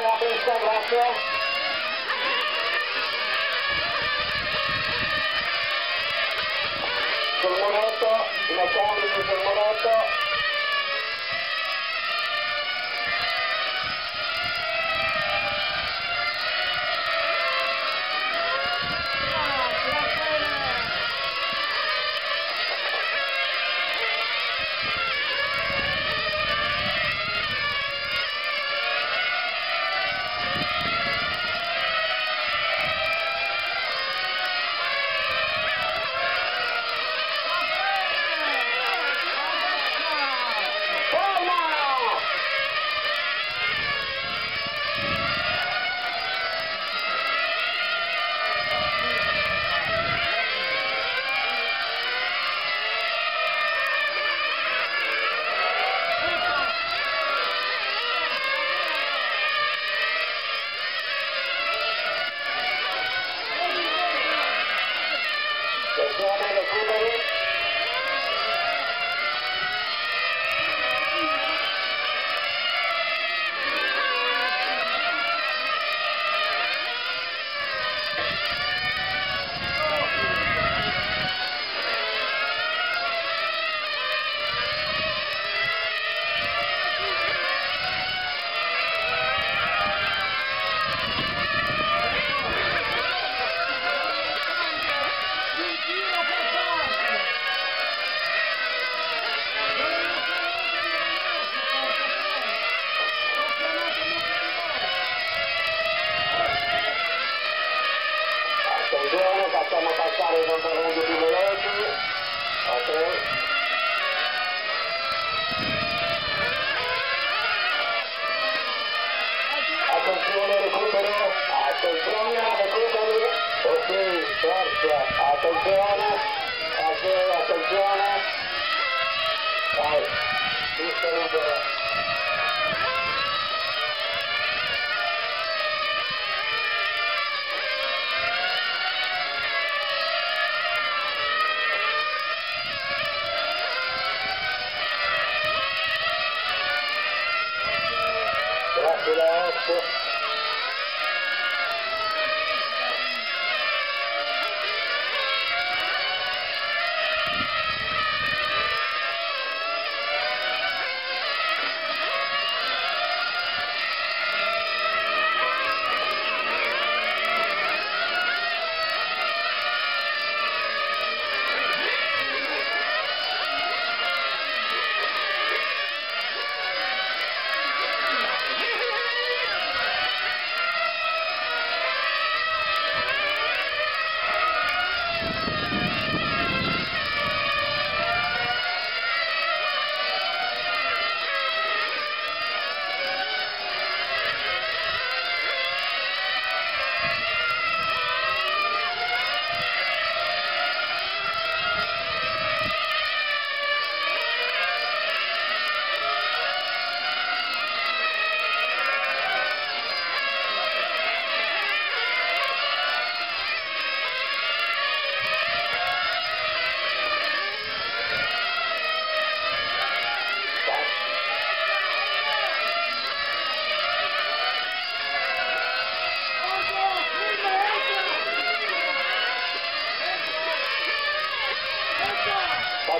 Dai la pista, grazie. Col monotto, la quale facciamo passare con un più veloci ok attenzione recupero attenzione recuperi ok forza attenzione ok attenzione vai giusto libero people.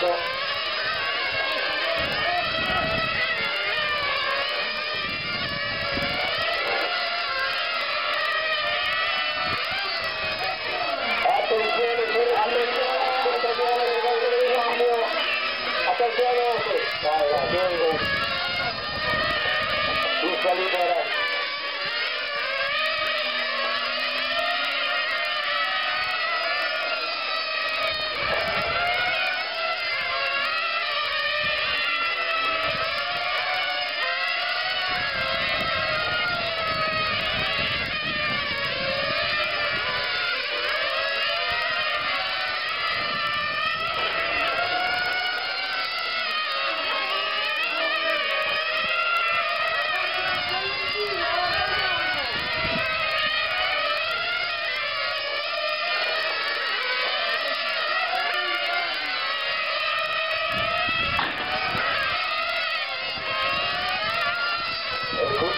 But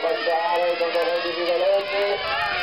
passare con correnti di veloce